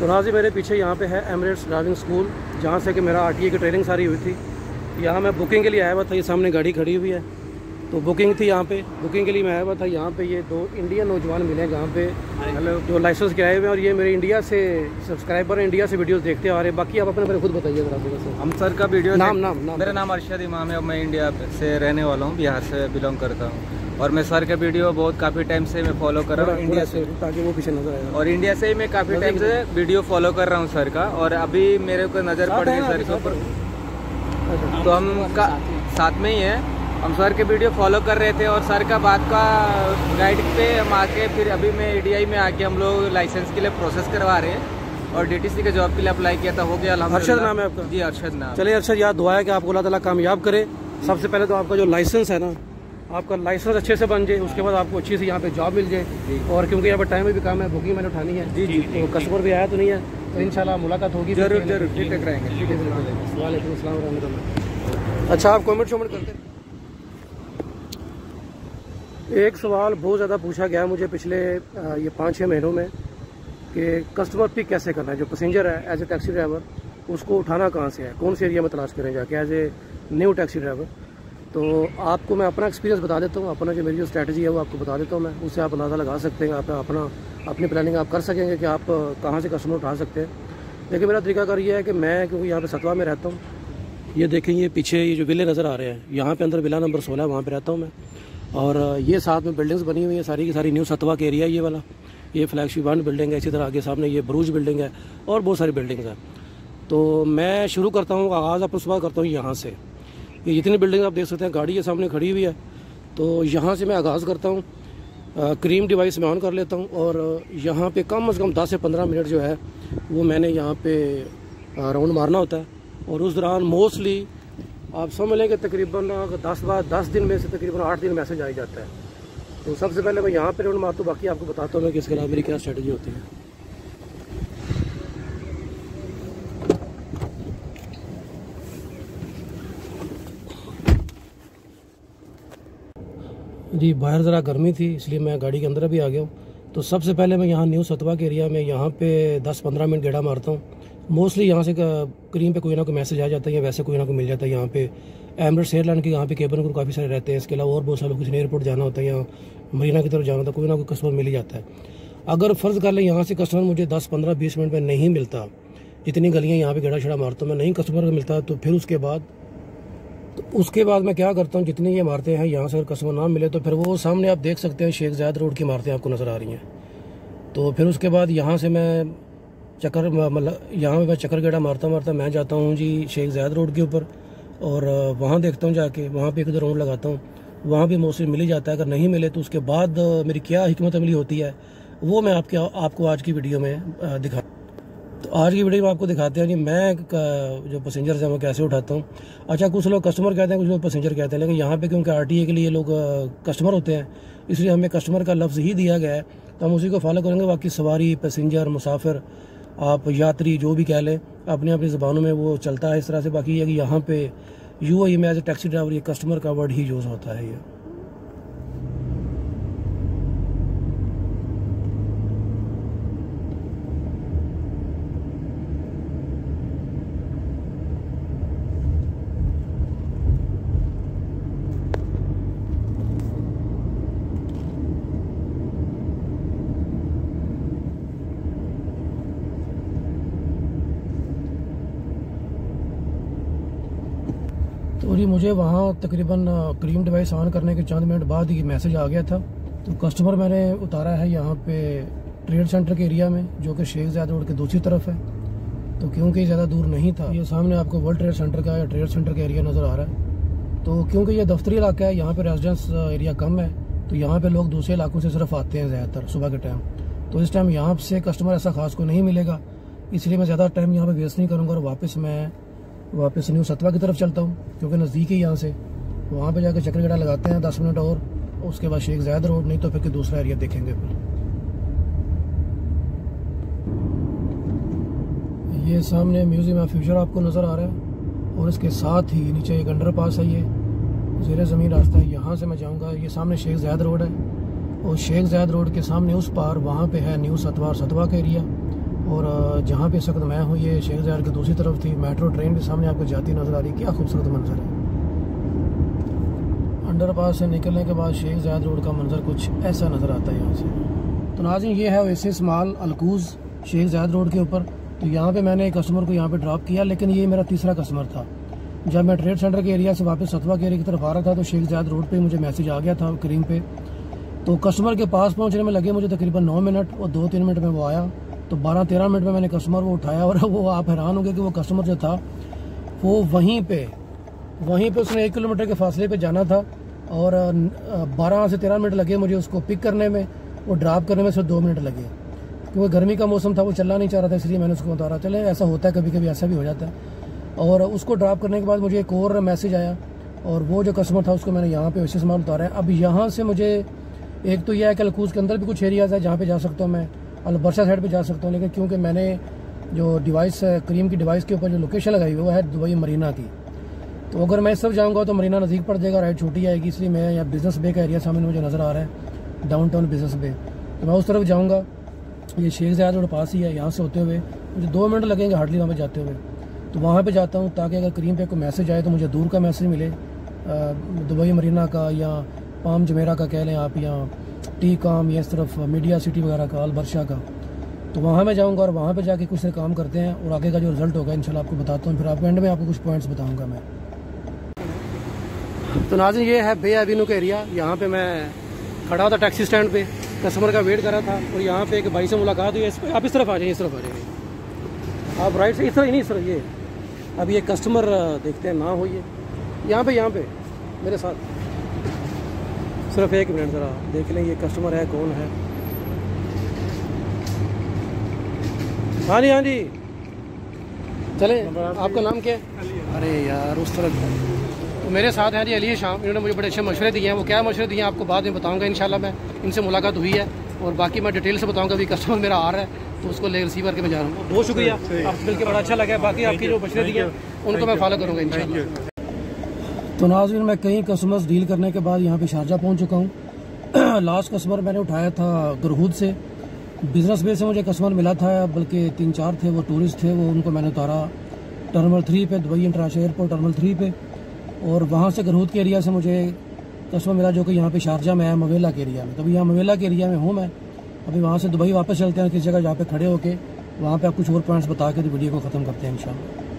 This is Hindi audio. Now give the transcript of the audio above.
तो नाजी मेरे पीछे यहाँ पे है एमरेट्स ड्राइविंग स्कूल जहाँ से कि मेरा आर की ट्रेनिंग सारी हुई थी। यहाँ मैं बुकिंग के लिए आया हुआ था ये सामने गाड़ी खड़ी हुई है। तो बुकिंग थी यहाँ पे। बुकिंग के लिए मैं आया हुआ था यहाँ पे ये दो इंडियन नौजवान मिले हैं जहाँ पे हेलो जो लाइसेंस के आए हुए हैं और ये मेरे इंडिया से सब्सक्राइबर इंडिया से वीडियोस देखते आ रहे हैं। बाकी आप अपने मेरे खुद बताइए जरा से। हम सर का वीडियो नाम नाम नाम। मेरा नाम अरशद इमाम है और मैं इंडिया से रहने वाला हूँ बिहार से बिलोंग करता हूँ। और मैं सर का वीडियो बहुत काफ़ी टाइम से मैं फॉलो कर रहा हूँ इंडिया से। ताकि वो पीछे नज़र आए। और इंडिया से ही मैं काफ़ी टाइम से वीडियो फॉलो कर रहा हूँ सर का और अभी मेरे को नज़र पड़ गई सर के ऊपर। तो हम का साथ में ही है। हम सर के वीडियो फॉलो कर रहे थे और सर का बात का गाइड पे हम आके फिर अभी मैं एडीआई में आके हम लोग लाइसेंस के लिए प्रोसेस करवा रहे हैं। और डीटीसी के जॉब के लिए अप्लाई किया था हो गया अरशद नाम है आपका। जी अरशद नाम। चलिए अरशद याद दुआ है कि आपको अल्लाह ताला कामयाब करे। सबसे पहले तो आपका जो लाइसेंस है ना आपका लाइसेंस अच्छे से बन जाए उसके बाद आपको अच्छी से यहाँ पे जॉब मिल जाए। और क्योंकि यहाँ पर टाइम में भी काम है बुकिंग मैंने उठानी है। जी जी तो कस्टमर भी आया तो नहीं है तो इंशाल्लाह मुलाकात होगी। ज़रूर ज़रूर ठीक है कराएँगे वालेकुम रहमतुल्लाह। अच्छा आप कमेंट शमेंट करते एक सवाल बहुत ज़्यादा पूछा गया मुझे पिछले ये पाँच छः महीनों में कि कस्टमर पिक कैसे करना है? जो पैसेंजर है एज ए टैक्सी ड्राइवर उसको उठाना कहाँ से है? कौन से एरिया में तलाश करें जाके? As a new taxi driver तो आपको मैं अपना एक्सपीरियंस बता देता हूँ, अपना जो मेरी जो स्ट्रैटेजी है वो आपको बता देता हूँ मैं। उससे आप अंदाज़ा लगा सकते हैं, आप अपना, अपनी प्लानिंग आप कर सकेंगे कि आप कहाँ से कस्टमर उठा सकते हैं। लेकिन मेरा तरीकाकार ये है कि मैं, क्योंकि यहाँ पर सतवा में रहता हूँ, ये देखें, ये पीछे ये जो विले नज़र आ रहे हैं, यहाँ पे अंदर विला नंबर सोलह वहाँ पे रहता हूँ मैं। और ये साथ में बिल्डिंग्स बनी हुई है, सारी की सारी न्यू सतवा के एरिया ये वाला। ये फ्लैगशिप वन बिल्डिंग है, इसी तरह आगे सामने ये ब्रूज बिल्डिंग है, और बहुत सारी बिल्डिंग्स हैं। तो मैं शुरू करता हूँ आगाज़ अपना सुबह करता हूँ यहाँ से। ये जितनी बिल्डिंग आप देख सकते हैं, गाड़ी के सामने खड़ी हुई है। तो यहाँ से मैं आगाज़ करता हूँ। क्रीम डिवाइस में ऑन कर लेता हूँ और यहाँ पे कम अज़ कम 10 से 15 मिनट जो है, वो मैंने यहाँ पे राउंड मारना होता है। और उस दौरान मोस्टली आप समझ लें कि तकरीबन दस बार दस दिन में से तकरीबन आठ दिन मैसेज आ जाता है। तो सबसे पहले मैं यहाँ पर राउंड मारता हूँ, बाकी आपको बताता हूँ मैं कि इसके अलावा मेरी क्या स्ट्रेटजी होती है। जी, बाहर ज़रा गर्मी थी, इसलिए मैं गाड़ी के अंदर भी आ गया हूँ। तो सबसे पहले मैं यहाँ न्यू सतवा के एरिया में यहाँ पे 10-15 मिनट गेड़ा मारता हूँ। मोस्टली यहाँ से क्रीम पे कोई ना कोई मैसेज आ जाता है या वैसे कोई ना कोई मिल जाता है यहाँ पे। एमरेट्स एयरलाइन के यहाँ पे केबल क्रू काफ़ी सारे रहते हैं, इसके अलावा और बहुत सारे किसी एयरपोर्ट जाना होता है या मरीना की तरफ़ जाना होता है, कोई ना कोई कस्टमर मिल ही जाता है। अगर फ़र्ज़ कर लें यहाँ से कस्टमर मुझे दस पंद्रह बीस मिनट में नहीं मिलता, जितनी गलियाँ यहाँ पर गेड़ा छड़ा मारता हूँ, मैं नहीं कस्टमर मिलता तो फिर उसके बाद उसके बाद मैं क्या करता हूँ, जितनी ये इमारतें हैं, यहाँ से अगर कस्बा ना मिले तो फिर वो सामने आप देख सकते हैं, शेख जैद रोड की इमारतें आपको नज़र आ रही हैं। तो फिर उसके बाद यहाँ से मैं चक्कर मतलब यहाँ मैं चक्कर गेड़ा मारता मारता मैं जाता हूँ जी शेख जैद रोड के ऊपर और वहाँ देखता हूँ जाके, वहाँ पर एक दो लगाता हूँ। वहाँ भी मोस्टली मिल ही जाता है, अगर नहीं मिले तो उसके बाद मेरी क्या हमत अमली होती है, वो मैं आपके, आपको आज की वीडियो में दिखा आज की वीडियो में आपको दिखाते हैं जी, मैं जो पैसेंजर है वो कैसे उठाता हूँ। अच्छा कुछ लोग कस्टमर कहते हैं, कुछ लोग पैसेंजर कहते हैं, लेकिन यहाँ पे क्योंकि आरटीए के लिए लोग कस्टमर होते हैं, इसलिए हमें कस्टमर का लफ्ज़ ही दिया गया है तो हम उसी को फॉलो करेंगे। बाकी सवारी पैसेंजर मुसाफिर, आप, यात्री, जो भी कह लें, अपनी अपनी ज़बानों में वो चलता है इस तरह से। बाकी ये कि यहाँ पे यू आई में एज ए टैक्सी ड्राइवर ये कस्टमर का वर्ड ही यूज़ होता है ये। जी मुझे वहाँ तकरीबन क्रीम डिवाइस ऑन करने के चंद मिनट बाद ही मैसेज आ गया था। तो कस्टमर मैंने उतारा है यहाँ पे ट्रेड सेंटर के एरिया में, जो कि शेख ज़्यादा रोड के दूसरी तरफ़ है। तो क्योंकि ज़्यादा दूर नहीं था, ये सामने आपको वर्ल्ड ट्रेड सेंटर का या ट्रेड सेंटर का एरिया नज़र आ रहा है। तो क्योंकि ये दफ्तरी इलाका है, यहाँ पर रेजिडेंस एरिया कम है तो यहाँ पर लोग दूसरे इलाकों से सिर्फ़ आते हैं ज़्यादातर सुबह के टाइम तो इस टाइम यहाँ से कस्टमर ऐसा खास को नहीं मिलेगा, इसलिए मैं ज़्यादा टाइम यहाँ पर वेस्ट नहीं करूँगा और वापस मैं वापस न्यू सतवा की तरफ़ चलता हूँ क्योंकि नज़दीक ही यहाँ से। वहाँ पे जाकर चक्कर गड़ा लगाते हैं दस मिनट और, उसके बाद शेख जैद रोड, नहीं तो फिर दूसरा एरिया देखेंगे फिर। ये सामने म्यूज़ियम ऑफ़ फ्यूचर आपको नज़र आ रहा है, और इसके साथ ही नीचे एक अंडर पास है ये। जेर ज़मीन रास्ता है, यहाँ से मैं जाऊँगा। ये सामने शेख जैद रोड है, और शेख जैद रोड के सामने उस पार वहाँ पे है न्यू सतवा सतवा का एरिया। और जहाँ पे इस वक्त मैं हूँ, ये शेख ज़ायर की दूसरी तरफ़ थी। मेट्रो ट्रेन भी सामने आपको जाती नज़र आ रही क्या खूबसूरत मंजर है। अंडर पास से निकलने के बाद शेख ज़ायद रोड का मंजर कुछ ऐसा नज़र आता है यहाँ से। तो नाजिन ये है वैसे माल अलकूज़ शेख ज़ायद रोड के ऊपर। तो यहाँ पे मैंने एक कस्टमर को यहाँ पे ड्रॉप किया, लेकिन ये मेरा तीसरा कस्टमर था। जब मैं ट्रेड सेंटर के एरिया से वापस सतवा के एरिया की तरफ़ आ रहा था तो शेख ज़ायद रोड पे मुझे मैसेज आ गया था करीम पे। तो कस्टमर के पास पहुँचने में लगे मुझे तकरीबन नौ मिनट और दो तीन मिनट में वो आया। तो बारह तेरह मिनट में मैंने कस्टमर को उठाया और वो आप हैरान हो गए कि वो कस्टमर जो था, वो वहीं पे वहीं पे उसने एक किलोमीटर के फासले पे जाना था और बारह से तेरह मिनट लगे मुझे उसको पिक करने में, वो ड्राप करने में सिर्फ़ दो मिनट लगे। क्योंकि गर्मी का मौसम था, वो चलना नहीं चाह रहा था, इसलिए मैंने उसको बता रहा चले ऐसा होता है कभी कभी ऐसा भी हो जाता है। और उसको ड्राप करने के बाद मुझे एक और मैसेज आया और वो जो कस्टमर था, उसको मैंने यहाँ पे वैसे सामान उतारा है। अब यहाँ से मुझे, एक तो यह है कि के अंदर भी कुछ एरियाज़ है जहाँ पे जा सकता हूँ मैं। अलबरसा साइड पे जा सकता हूँ, लेकिन क्योंकि मैंने जो डिवाइस क्रीम की डिवाइस के ऊपर जो लोकेशन लगाई हुई वो है दुबई मरीना की। तो अगर मैं इस तरफ़ जाऊँगा तो मरीना नज़दीक पड़ जाएगा, राइट छोटी आएगी, इसलिए मैं यहाँ बिज़नेस बे का एरिया सामने मुझे नज़र आ रहा है डाउन टाउन बिज़नेस बे तो मैं उस तरफ़ जाऊँगा, ये शेख ज़्यादा थोड़ा पास ही है, यहाँ से होते हुए, मुझे दो मिनट लगेंगे हार्डली वहाँ पर जाते हुए। तो वहाँ पर जाता हूँ, ताकि अगर क्रीम पे कोई मैसेज आए तो मुझे दूर का मैसेज मिले दुबई मरीना का या पाम जमेरा का कह लें आप, या टी काम, या इस तरफ़ मीडिया सिटी वगैरह का, अलबरशा का तो वहाँ मैं जाऊँगा और वहाँ पर जाके कुछ से काम करते हैं और आगे का जो रिज़ल्ट होगा, इंशाल्लाह आपको बताता हूँ। फिर आपको एंड में आपको कुछ पॉइंट्स बताऊँगा मैं। तो नाजिन ये है बे एवेन्यू का एरिया यहाँ पे मैं खड़ा था टैक्सी स्टैंड पे। कस्टमर का वेट कर रहा था और यहाँ पे एक भाई से मुलाकात हुई। इस आप इस तरफ़ आ जाइए, इस तरफ़ आ जाइए। आप राइट से इस तरफ़ नहीं इस ये। अब ये कस्टमर देखते हैं, ना हो ये यहाँ पे यहाँ पे, मेरे साथ। सिर्फ़ एक मिनट ज़रा देख लें ये कस्टमर है कौन है? हाँ जी हाँ जी। चले आपका नाम क्या है? अरे यार उस तरफ़ तो मेरे साथ हैं जी अली शाम। इन्होंने मुझे बड़े अच्छे मशवरे दिए हैं। वो क्या मशवरे दिए हैं आपको बाद में बताऊँगा इंशाल्लाह मैं। इनसे मुलाकात हुई है और बाकी मैं डिटेल से बताऊँगा अभी कस्टमर मेरा आ रहा है तो उसको ले रिसीव करके मैं जा रहा हूँ। बहुत शुक्रिया। आप मिलकर बड़ा अच्छा लगा बाकी आपकी जो मशवरे दिए हैं उनको मैं फॉलो करूँगा इन तो नाजरीन मैं कई कस्टमर्स डील करने के बाद यहाँ पे शारजा पहुँच चुका हूँ। लास्ट कस्टमर मैंने उठाया था गुरहूद से। बिज़नेस बे से मुझे कस्टमर मिला था, बल्कि तीन चार थे, वो टूरिस्ट थे, वो उनको मैंने उतारा। टर्मिनल थ्री पे, Dubai international airport terminal three पे। और वहाँ से गरहूद के एरिया से मुझे कस्टमर मिला जो कि यहाँ पे शारजा में है, मवेला के एरिया में। तो अभी यहाँ मवेला के एरिया में हूँ मैं। अभी वहाँ से दुबई वापस चलते हैं, किसी जगह जहाँ पे खड़े होके, वहाँ पे आप कुछ और पॉइंट्स बता के तो वीडियो को ख़त्म करते हैं, इंशाल्लाह।